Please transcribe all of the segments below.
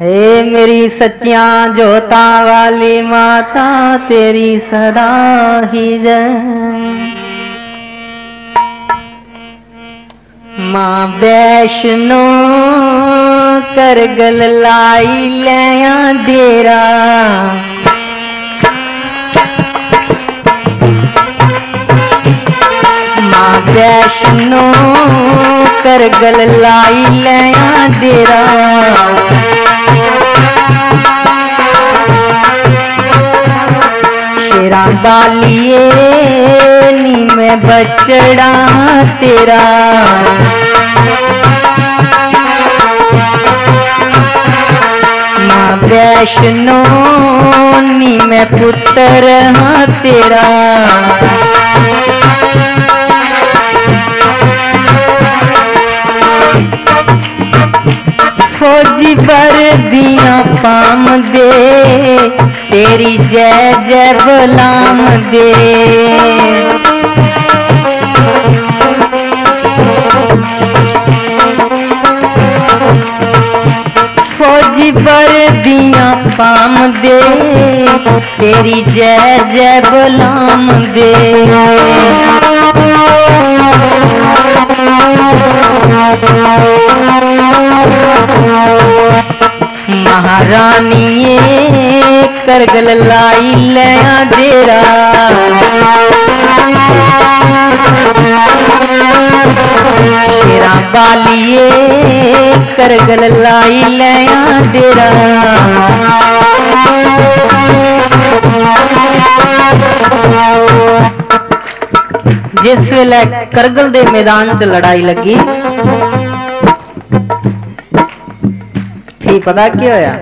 हे मेरी सच्चिया जोता वाली माता तेरी सदा ही जय मां वैष्णो करगल लाई लिया डेरा। मां वैष्णो करगल लाई लिया डेरा बालिए नी मैं बचड़ा तेरा। माँ वैष्णो नी मैं पुत्र हाँ तेरा। जय जय गुलाम दे फौजी वर्दियाँ पाम दे तेरी जय जय गुलाम दे महारानी लाई लिया डेरा। शेरा बालिए करगल लाई लिया डेरा। जिस वेले करगल दे मैदान च लड़ाई लगी थी पता क्या होया?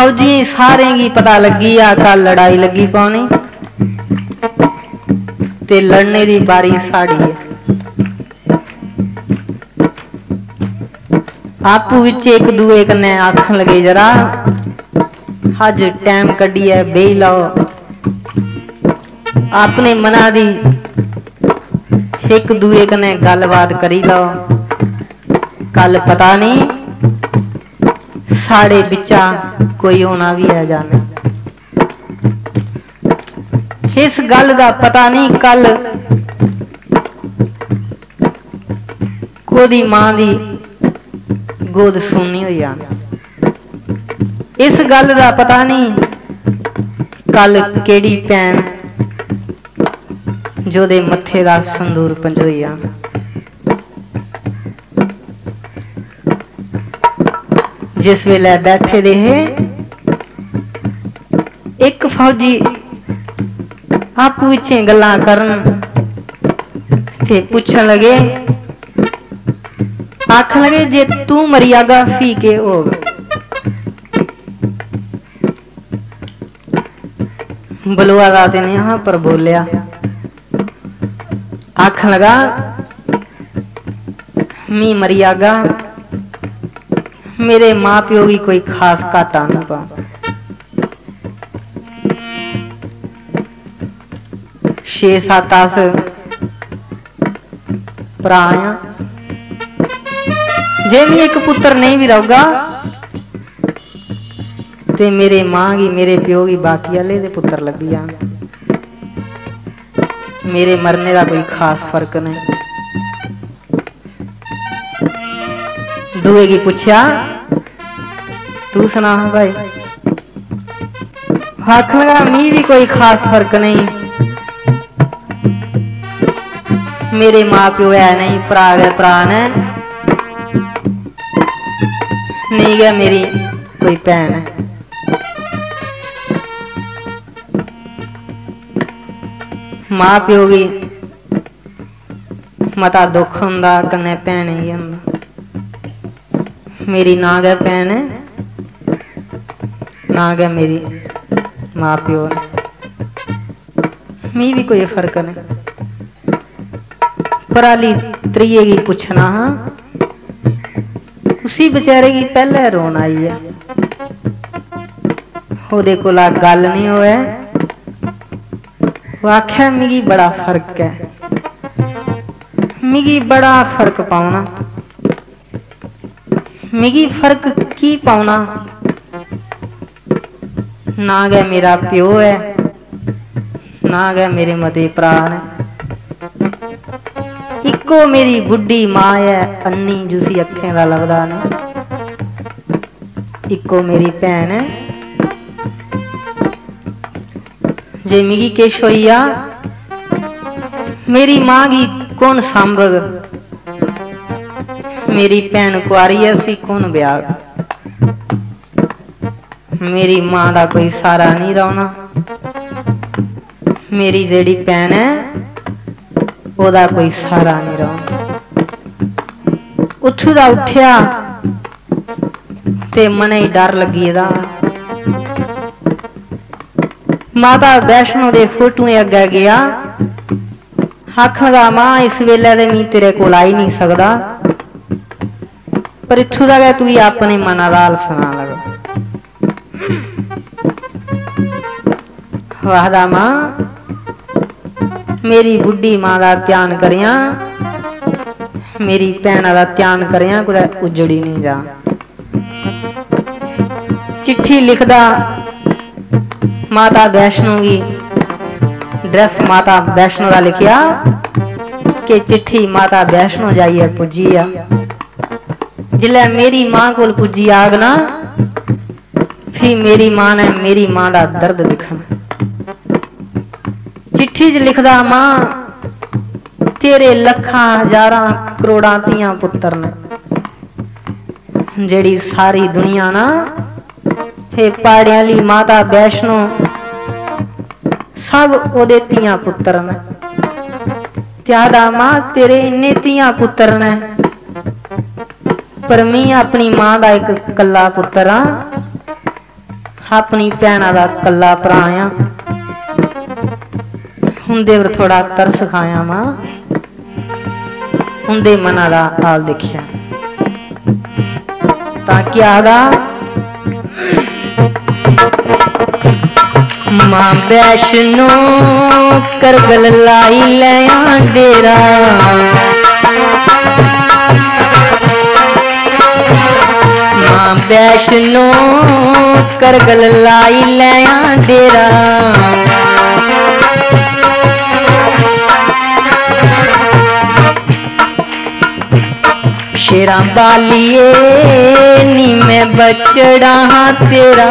ਫੌਜੀ, ਸਾਰਿਆਂ ਦੀ ਪਤਾ ਲੱਗੀ ਆ ਕੱਲ ਲੜਾਈ ਲੱਗੀ ਪਾਉਣੀ ਤੇ ਲੜਨੇ ਦੀ ਵਾਰੀ ਸਾੜੀ ਹੈ ਆਪੂ ਵਿੱਚ ਇੱਕ ਦੂਏ ਕਨੇ ਆਖਣ ਲਗੇ ਜਰਾ। ਹੱਜ ਟਾਈਮ ਕੱਢੀ ਐ ਬੇਈ ਲਾਓ। ਆਪਣੇ ਮਨਾਂ ਦੀ ਇੱਕ ਦੂਏ ਕਨੇ ਗੱਲਬਾਤ ਕਰੀ ਲਓ। ਕੱਲ ਪਤਾ ਨਹੀਂ ਸਾਰੇ ਵਿੱਚਾ ਕੋਈ ਹੋਣਾ ਵੀ ਆ ਜਾਣਾ ਇਸ ਗੱਲ ਦਾ ਪਤਾ ਨਹੀਂ ਕੱਲ ਕੋਦੀ ਮਾਂ ਦੀ ਗੋਦ ਸੁਣਨੀ ਹੋਈ ਆ। ਇਸ ਗੱਲ ਦਾ ਪਤਾ ਨਹੀਂ ਕੱਲ ਕਿਹੜੀ ਭੈਣ ਜੋਦੇ ਮੱਥੇ ਦਾ ਸੰਦੂਰ ਪੰਜੋਈਆ जिस वेले बैठे दे हे, एक फौजी आपू गल्लां करन ते पूछन लगे आखन लगे, जे तू मरी जागा फ़ी के होग? बलुआ दाते ने यहाँ पर बोलिया आखन लगा, मी मरी ਮੇਰੇ ਮਾਪਿਓ ਵੀ ਕੋਈ ਖਾਸ ਘਾਟਾ ਨਾ ਪਾਉਣ ਛੇ ਸੱਤ 10 ਭਰਾ ਆ। ਜੇ ਵੀ ਇੱਕ ਪੁੱਤਰ ਨਹੀਂ ਵੀ ਰਹੂਗਾ, ਤੇ ਮੇਰੇ ਮਾਂ ਕੀ ਮੇਰੇ ਪਿਓ ਕੀ ਬਾਕੀ ਵਾਲੇ ਦੇ ਪੁੱਤਰ ਲੱਭੀ ਜਾਣ ਮੇਰੇ ਮਰਨੇ ਦਾ ਕੋਈ ਖਾਸ ਫ਼ਰਕ ਨਹੀਂ। ਦੂਏ ਕੀ ਪੁੱਛਿਆ तू सुना भाई। आखन लगा, मी भी कोई खास फ़र्क नहीं। मेरे माँ प्यो है नहीं भरा गए भरा ने नहीं गया मेरी कोई भैन है। माँ प्यो गी मता दुख होंदा, कन्नै भैने मेरी ना गै भैन है। ना गै मेरी माँ प्यो ने मी भी कोई फ़र्क नहीं। पराली त्रिये गी पुच्छना हा? उसी बेचारे की पहले रोन आई है। ओह्दे कोला गल्ल नहीं ओह् आखेआ मिगी बड़ा फ़र्क है। मिगी बड़ा फ़र्क पाना मिगी फ़र्क की पाना ਨਾ ਗਏ ਮੇਰਾ ਪਿਓ ਹੈ। ਨਾ ਗਏ ਮੇਰੇ ਮਤੇ ਪ੍ਰਾਣ ਇੱਕੋ ਮੇਰੀ ਬੁੱਢੀ ਮਾਂ ਹੈ, ਅੰਨੀ ਜੁਸੀ ਅੱਖਾਂ ਦਾ ਲੱਗਦਾ ਨਾ। ਇੱਕੋ ਮੇਰੀ ਭੈਣ ਹੈ। ਜੇ ਮਿਗੀ ਕਿਛ ਹੋਈਆ, ਮੇਰੀ ਮਾਂ ਦੀ ਕੌਣ ਸੰਭਗ? ਮੇਰੀ ਭੈਣ ਕੁਆਰੀ ਐ ਸੀ ਕੌਣ ਵਿਆਹ? ਮੇਰੀ ਮਾਂ ਦਾ ਕੋਈ ਸਾਰਾ ਨਹੀਂ ਰਹਿਣਾ ਮੇਰੀ ਜਿਹੜੀ ਭੈਣ ਹੈ, ਉਹਦਾ ਕੋਈ ਸਾਰਾ ਨਹੀਂ ਰਹਿਣਾ ਉੱਥੋਂ ਦਾ ਉੱਠਿਆ ਤੇ ਮਨ ਡਰ ਲੱਗੀ ਇਹਦਾ। ਮਾਤਾ ਵੈਸ਼ਨੋ ਦੇ ਫੋਟੋਆਂ ਅੱਗੇ ਗਿਆ। ਆਖਾਂਗਾ ਮਾਂ, ਇਸ ਵੇਲੇ ਦੇ ਨਹੀਂ ਤੇਰੇ ਕੋਲ ਆਈ ਨਹੀਂ ਸਕਦਾ। ਪਰ ਇੱਥੋਂ ਦਾ ਗਿਆ ਤੂੰ ਆਪਣੇ ਮਨਾਂ ਦਾ ਹਾਲ ਸੁਣਾ वाहदा माँ मेरी बुढ़ी माँ दा ध्यान करिया मेरी भैना दा ध्यान करिया कुदै उजड़ी नहीं जा। चिट्ठी लिखदा माता वैष्णो गी, ड्रेस माता वैष्णो दा लिखिया कि चिट्ठी माता वैष्णो जाइए पुज्जी आ जिल्लै मेरी माँ कोल पुज्जी आग ना, फ्ही मेरी माँ ने मेरी माँ दा दर्द दिखना ਚਿੱਠੀ 'ਚ ਲਿਖਦਾ ਮਾਂ, ਤੇਰੇ ਲੱਖਾਂ ਹਜ਼ਾਰਾਂ ਕਰੋੜਾਂ ਧੀਆਂ ਪੁੱਤਰ ਨੇ। ਜਿਹੜੀ ਸਾਰੀ ਦੁਨੀਆ ਨਾ, ਇਹ ਪਾੜਿਆਂ ਵਾਲੀ ਮਾਤਾ ਵੈਸ਼ਨੋ, ਸਭ ਉਹਦੇ ਧੀਆਂ ਪੁੱਤਰ ਨੇ। ਤਿਆਦਾ ਮਾਂ, ਤੇਰੇ ਇੰਨੇ ਧੀਆਂ ਪੁੱਤਰ ਨੇ। ਪਰ ਮੈਂ ਆਪਣੀ ਮਾਂ ਦਾ ਇੱਕ ਕੱਲਾ ਪੁੱਤਰ ਆ, ਆਪਣੀ ਭੈਣਾਂ ਦਾ ਕੱਲਾ ਭਰਾ ਆ। ਹੁੰਦੇ ਵਰ ਥੋੜਾ ਤਰਸ ਖਾਇਆ ਵਾ। ਹੁੰਦੇ ਮਨਾਂ ਦਾ ਹਾਲ ਦੇਖਿਆ। ਤਾਂ ਕਿ ਆਦਾ ਮਾਂ ਬੈਸ਼ਨੋ ਕਰਗਲ ਲਾਈ ਲੈ ਡੇਰਾ। ਮਾਂ ਬੈਸ਼ਨੋ ਕਰਗਲ ਲਾਈ ਲੈ ਡੇਰਾ। शेरा बालिए नी मैं बचड़ा हाँ तेरा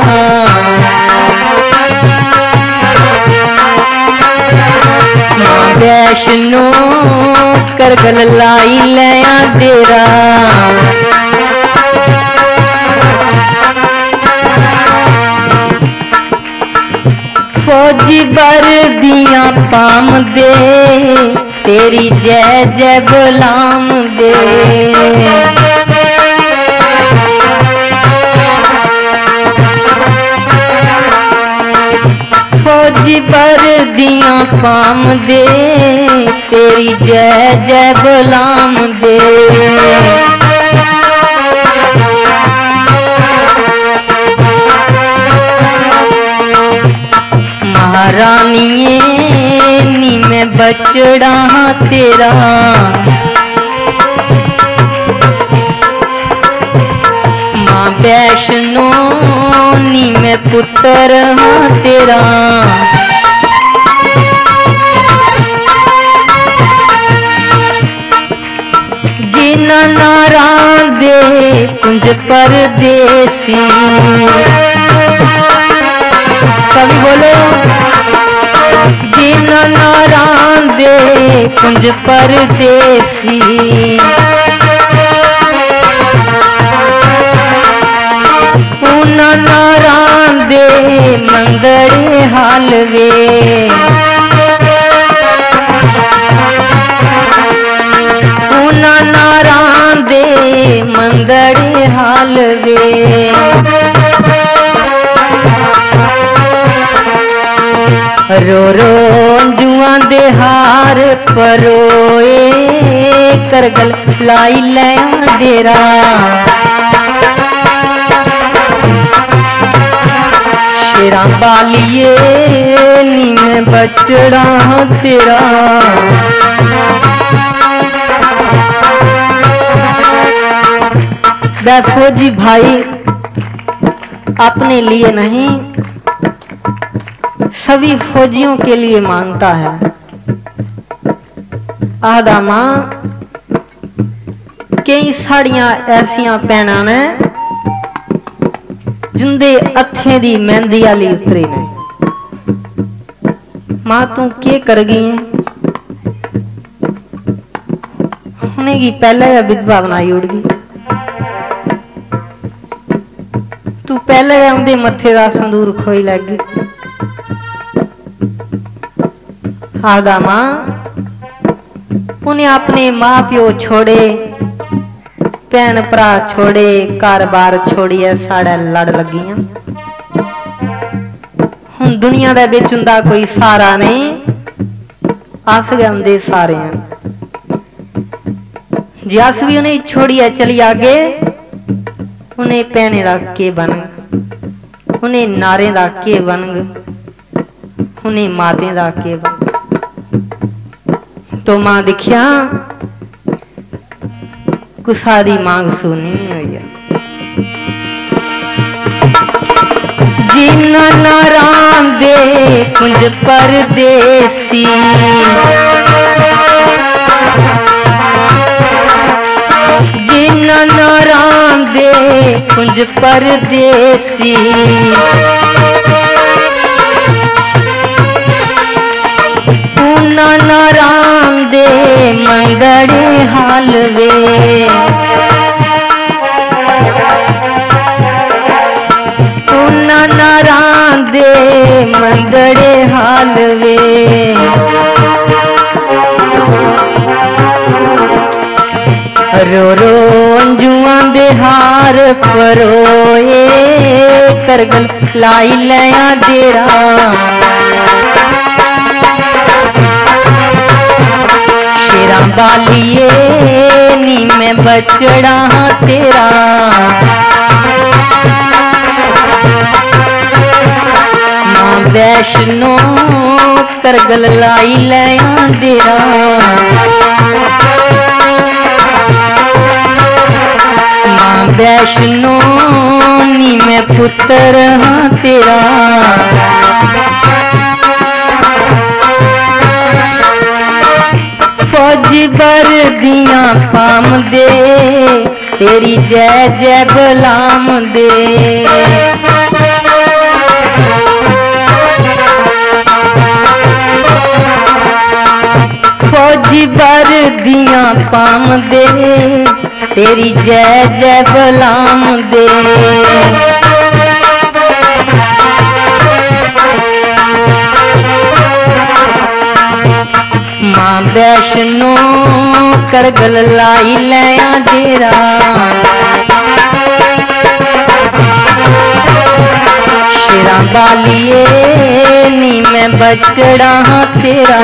वैष्णो, करगल लाई लया डेरा फौजी बर दिया पाम दे तेरी जय जय गुलाम दे। फौजी बर दिया पाम दे, तेरी जय जय गुलाम दे। महारानिए नी मैं बचड़ा हाँ तेरा। माँ वैष्णो नी मैं पुत्र हाँ तेरा। जिना नारा दे कुंज परदेसी। सभी बोलो। ਨਾਰਾਂ ਦੇ ਪੁੰਜ ਪਰਦੇਸੀ। ਪੂਨਾ ਨਾਰਾਂ ਦੇ ਮੰਦਰ ਹਾਲਵੇ। ਪੂਨਾ ਨਾਰਾਂ ਦੇ ਮੰਦਰੀ ਹਾਲ ਵੇ ਰੋ ਰੋ हार परोए करगल लाई लया डेरा। शेरा बालिए नी मैं बचड़ा तेरा। वह फौजी भाई अपने लिए नहीं, सभी फौजियों के लिए माँगता है। ਆਦਾ ਮਾਂ ਕਈ ਸਾੜੀਆਂ ਐਸੀਆਂ ਪੈਣਾ ਨੇ ਜਿੰਦੇ ਅੱਥੇ ਦੀ ਮਹਿੰਦੀ ਵਾਲੀ ਉਤਰੇ ਨੇ। ਮਾਂ, ਤੂੰ ਕੀ ਕਰ ਗਈ ਹੁਣੇ ਕੀ ਪਹਿਲਾਂ ਹੀ ਵਿਧਵਾ ਬਣਾਈ ਉੜ ਗਈ। ਤੂੰ ਪਹਿਲਾਂ ਹੀ ਉਹਦੇ ਮੱਥੇ ਦਾ ਸੰਦੂਰ ਖੋਈ ਲੱਗ ਗਈ। ਆਦਾ ਮਾਂ ਉਹਨੇ ਆਪਣੇ ਮਾਪਿਓ ਛੋੜੇ ਭੈਣ ਭਰਾ ਛੋੜੇ, ਘਰ-ਬਾਰ ਛੋੜੀਏ ਸਾੜਾ ਲੜ ਲੱਗੀਆਂ। ਹੁਣ ਦੁਨੀਆ ਦੇ ਵਿੱਚ ਹੁੰਦਾ ਕੋਈ ਸਾਰਾ ਨਹੀਂ ਅਸ ਗੰਦੇ ਸਾਰੇ ਆ ਜੇ ਜਿਆਸ ਵੀ ਉਹਨੇ ਛੋੜੀਏ ਚਲੀ ਆਗੇ ਉਹਨੇ ਪਹਿਨੇ ਰੱਖ ਕੇ ਬਣਗ ਉਹਨੇ ਨਾਰੇ ਰੱਖ ਕੇ ਬਣਗ ਉਹਨੇ ਮਾਤੇ ਰੱਖ ਕੇ ਬਣਗ तो माँ दिखिया। कुसारी मांग सुनी हुई जिन नाराम दे कुंज परदेसी नाराम दे कुंज परदेसी पूना नाराम दे मंगड़े हालवे पूना नाराम दे मंगड़े हालवे रो रो अंजुआ दे हार परोए, करगल लाई लया डेरा शेरा बालिए नी मैं बचड़ा तेरा। माँ वैष्णो, करगल लाई लया डेरा वैष्णो नी मैं पुत्र हाँ तेरा। ਦੀਆਂ ਪਾਮ ਦੇ, ਤੇਰੀ ਜੈ ਜੈ ਬਲਾਮ ਦੇ। ਫੌਜੀ ਬਰ ਦੀਆਂ ਪਾਮ ਦੇ, ਤੇਰੀ ਜੈ ਜੈ ਬਲਾਮ ਦੇ। ਮਾਂ ਵੈਸ਼ਨੋ वैष्णो करगल लाई लया डेरा शेरा बालिए नी मैं बचड़ा तेरा।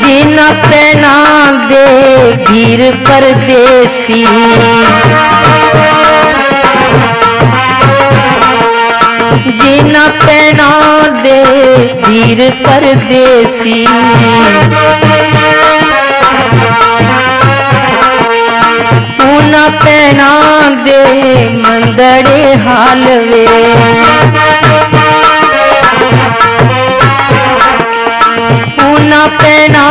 जिन पहना दे वीर परदेसी। ਜੇ ਨਾ ਪੈਣਾ ਦੇ ਵੀਰ ਪਰਦੇਸੀ। ਨਾ ਪੈਣਾ ਦੇ ਮੰਦੜੇ ਹਾਲ ਵੇ ਨਾ ਪੈਣਾ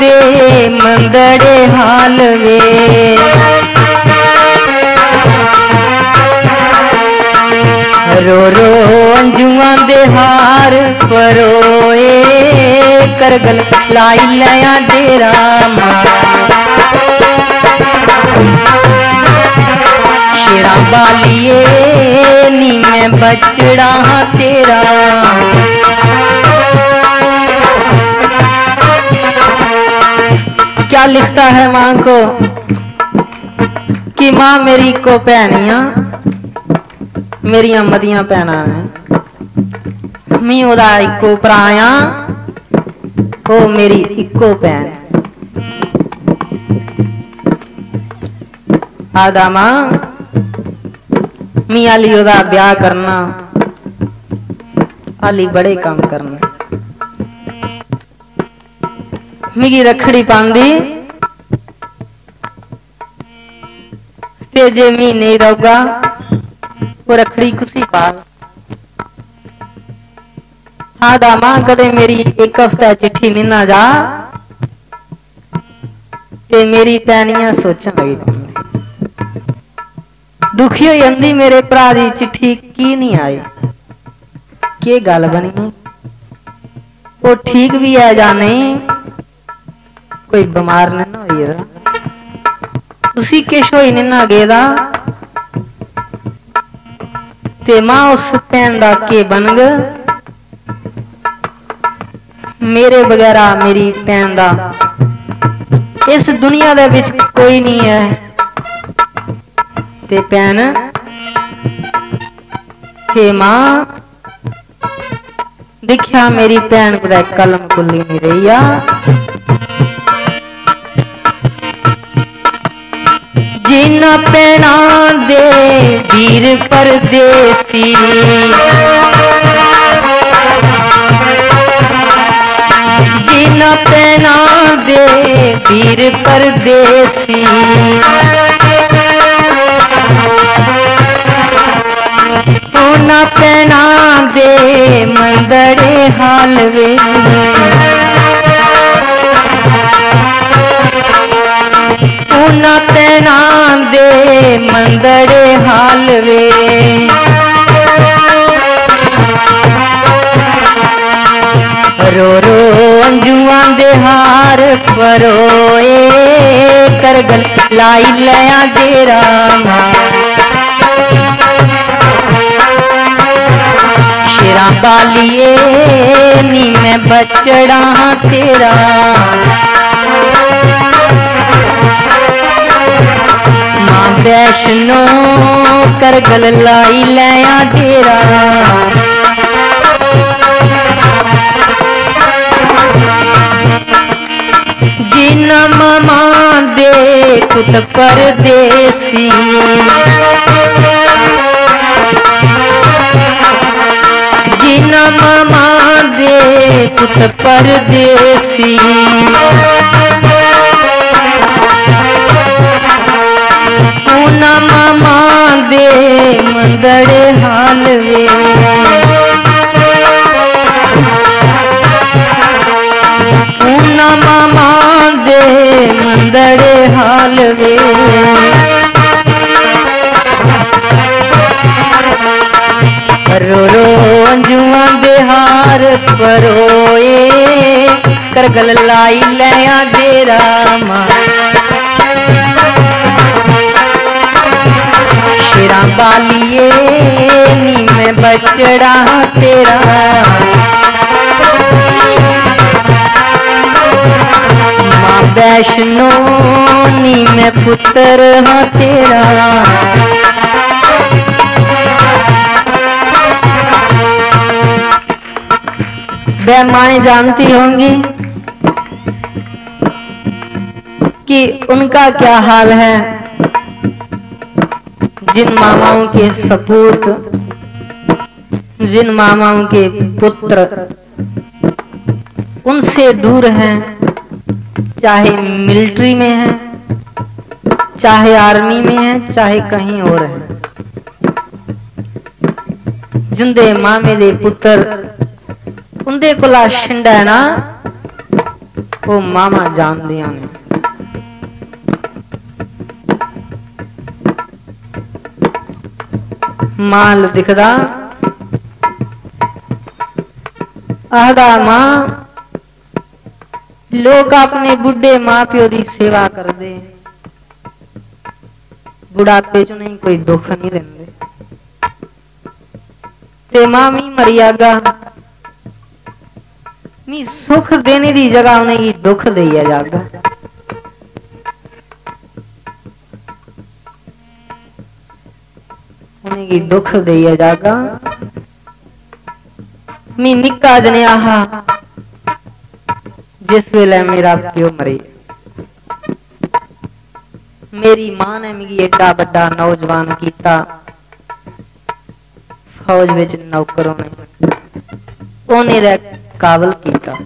ਦੇ ਮੰਦੜੇ ਹਾਲ रो रो अंजुआ दे हार परोए करगल लाई लया डेरा शेरा बालिए नी मैं बचड़ा तेरा। क्या लिखता है माँ को? कि माँ मेरी को पैनिया। मेरिया मदिया भैन ने मी ओदा इको भराया ओ मेरी इको भैन। आदा माँ, मी आली ओदा ब्याह करना। आली बड़े काम करना। मिगी रखड़ी पांदी। ते जे मी नहीं रहूगा ਹੋ ਰਖੜੀ ਖੁਸ਼ੀ ਪਾਲ। ਹਾਂ ਦਾਮਾ, ਕਦੇ ਮੇਰੀ ਇੱਕ ਹਫਤਾ ਚਿੱਠੀ ਨਹੀਂ ਨਾ ਜਾ। ਤੇ ਮੇਰੀ ਪੈਣੀਆਂ ਸੋਚਣ ਲੱਗੀ ਦੁਖੀ ਹੋਈ ਅੰਦੀ ਮੇਰੇ ਭਰਾ ਦੀ ਚਿੱਠੀ ਕੀ ਨਹੀਂ ਆਈ? ਕੀ ਗੱਲ ਬਣੀ? ਉਹ ਠੀਕ ਵੀ ਹੈ ਜਾਂ ਨਹੀਂ? ਕੋਈ ਬਿਮਾਰ ਨਾ ਹੋਈ ਤੁਸੀਂ ਕਿਛ ਹੋਈ ਨਹੀਂ ਨਾ ਗੇਦਾ ਤੇ ਮਾਂ ਉਸ ਪੈਂਦਾ ਕੇ ਬਨਗ ਮੇਰੇ ਬਗੈਰਾ ਮੇਰੀ ਭੈਣ ਦਾ। ਇਸ ਦੁਨੀਆ ਦੇ ਵਿੱਚ ਕੋਈ ਨਹੀਂ ਹੈ। ਤੇ ਭੈਣ, ਹੇ ਮਾਂ, ਦੇਖਿਆ ਮੇਰੀ ਭੈਣ ਕੋਲ ਕਲਮ ਖੁੱਲੀ ਨਹੀਂ ਰਹੀ ਆ। जिना पैना दे वीर परदेसी। जिना पैना दे वीर परदेसी। पहना दे मंदड़े ਨਾ ਤੇਰਾ ਦੇ ਮੰਦੜੇ ਹਾਲਵੇ ਰੋ ਰੋ ਅੰਜੂਆਂ ਦੇ ਹਾਰ ਪਰੋਏ, ਕਰਗਲ ਲਾਈ ਲਿਆ ਦੇ ਰਾਮਾ ਸ਼ਿਰਾਂ ਬਾਲੀਏ, ਨੀ ਮੈਂ ਬਚੜਾ ਤੇਰਾ। ਵੈਸ਼ਨੋ ਕਰ ਗਲ ਲਾਈ ਲੈ ਆ ਤੇਰਾ ਜਿਨ ਮਮਾ ਦੇ ਕੁਤ ਪਰਦੇਸੀ। ਜਿਨ ਮਮਾ ਦੇ ਕੁਤ ਪਰਦੇਸੀ। मंदड़े हालवे पूना मामा दे मंदड़े हालवे रो रो अंजुआ बिहार परोए करगल लाई लया डेरा शेरा बालिए नी मैं बचड़ा तेरा। माँ वैष्णो नी मैं पुत्र हाँ तेरा। वह माए जानती होंगी कि उनका क्या हाल है? जिन मामाओं के सपूत, जिन मामाओं के पुत्र, उनसे दूर हैं, चाहे मिलिट्री में हैं, चाहे आर्मी में हैं, चाहे कहीं और हैं। जिंदे मामे दे पुत्र उनके कोला छिंडैना वो मामा जान दिया ने। माल दिखदा आदा माँ लोग अपने बुढ़े माँ प्यो की सेवा कर दे बुढ़ापे च नहीं कोई दुख नहीं देंगे ते मामी मरियागा। मी सुख देने की जगह उन्हें दुख दिया जागा। दुख दिया जागा। मी निका जनेहा जिस वेले मेरा प्यो मरे मेरी माँ ने मिगी एडा बड़ा नौजवान किया फौज विच नौकर होने ओने काबल किया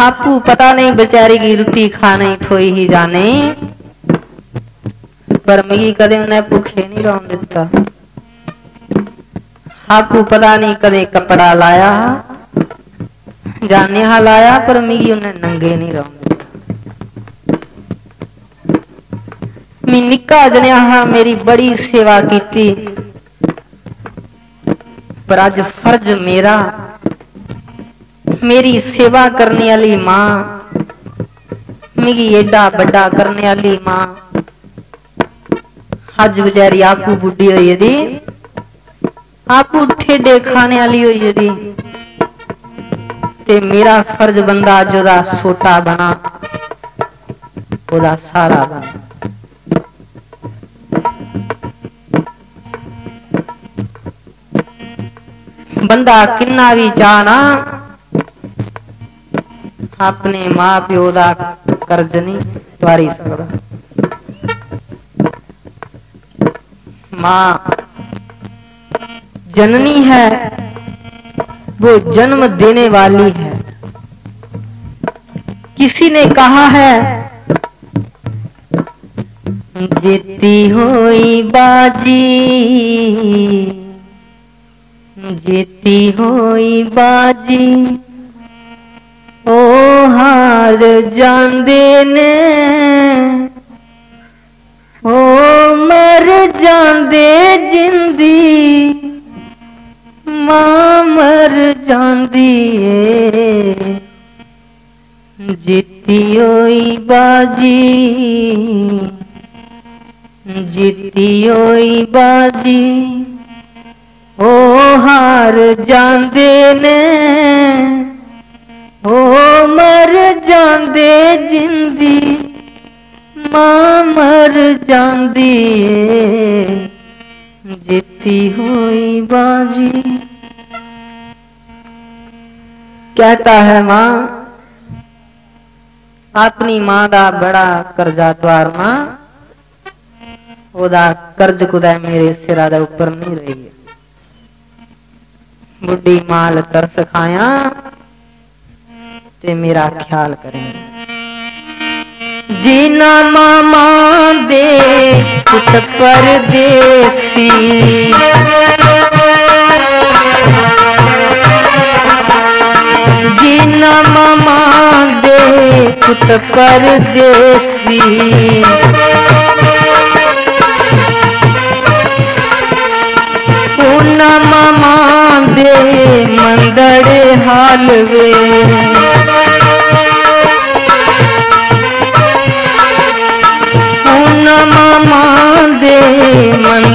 आपू पता नहीं बेचारी की रोटी खाने थोई ही जाने। पर मिगी कदे उन्हें भूखे नहीं रौन दिता। आपू पता नहीं कदे कपड़ा लाया, जाने लाया, पर मिगी उन्हें नंगे नहीं रौन मैं निका जनिया मेरी बड़ी सेवा की पर अज फ़र्ज़ मेरा, मेरी सेवा करने वाली माँ मिगी एडा बड़ा करने वाली माँ ਹੱਜ ਵਿਚਾਰੀ ਆਪੂ ਬੁੱਢੀ ਹੋਈ ਇਹਦੀ। ਆਪੂ ਠੇਡੇ ਖਾਣੇ ਵਾਲੀ ਹੋਈ ਇਹਦੀ। ਤੇ ਮੇਰਾ ਫਰਜ਼ ਬੰਦਾ ਜਿਹਦਾ ਸੋਟਾ ਬਣਾ। ਉਹਦਾ ਸਾਰਾ ਬਣਾ। ਬੰਦਾ ਕਿੰਨਾ ਵੀ ਜਾਣਾ, ਆਪਣੇ ਮਾਂ ਪਿਓ ਦਾ ਕਰਜ਼ ਨਹੀਂ ਤਾਰੀ ਸਕਦਾ माँ। जननी है, वो जन्म देने वाली है। किसी ने कहा है, जीती हुई बाजी, जीती हुई बाजी, ओ हार जाते ने ਜਾਂਦੀ ਏ। ਜਿੱਤੀ ਹੋਈ ਬਾਜੀ। ਜਿੱਤੀ ਹੋਈ ਬਾਜੀ। ਉਹ ਹਾਰ ਜਾਂਦੇ ਨੇ। ਉਹ ਮਰ ਜਾਂਦੇ ਜਿੰਦੀ। ਮਾਂ ਮਰ ਜਾਂਦੀ ਏ। ਜਿੱਤੀ ਹੋਈ ਬਾਜੀ। कहता है, माँ अपनी माँ का बड़ा कर्जा तवारना ओदा कर्ज कुदै मेरे सिरा दे उपर नहीं रही बुढ़ी माल तरस खाया, ते मेरा ख्याल करें। जीना मामा दे पुत परदेसी मामा दे पुत परदेसी। पूना मामा दे मंदड़े हालवे। पूना मामा दे मंदड़े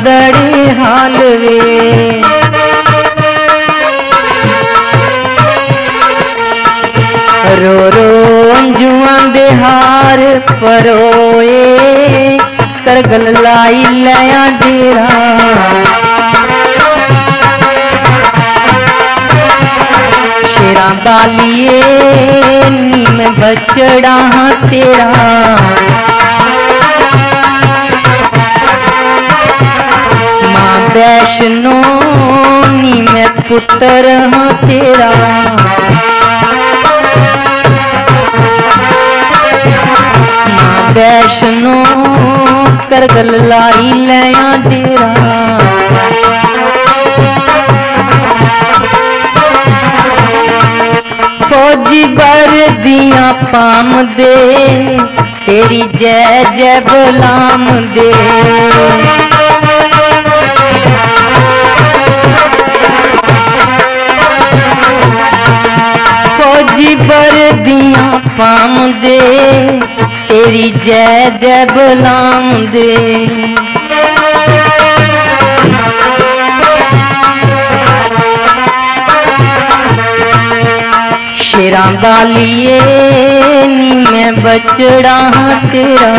बचड़ा तेरा। माँ वैष्णो नीम पुत्र हाँ तेरा। माँ वैष्णो करगल लाई लया डेरा। पाम दे तेरी जय जय गुलाम दे फौजी बर दिया पाम दे तेरी जय जय गुलाम दे शेरा बालिए नी मैं बचड़ा हाँ तेरा।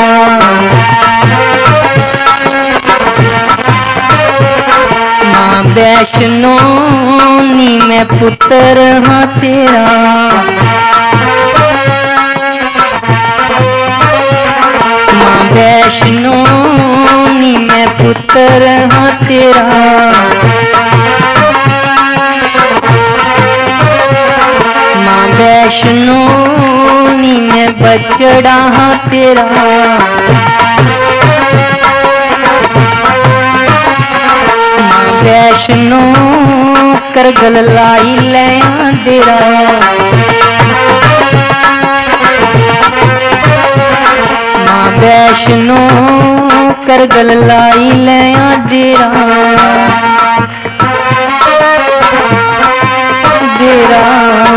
माँ वैष्णो, नी मैं पुत्र हाँ तेरा। माँ वैष्णो, नी मैं पुत्र हाँ तेरा। ਵੈਸ਼ਨੋ ਨੀ ਮੈਂ ਬਚੜਾ ਹਾਂ ਤੇਰਾ। ਵੈਸ਼ਨੋ ਕਰਗਲ ਲਾਈ ਲੈ ਆਂਦੇਰਾ ਮਾਂ ਵੈਸ਼ਨੋ ਕਰਗਲ ਲਾਈ ਲੈ ਆਂਦੇਰਾ ਤੇਰਾ।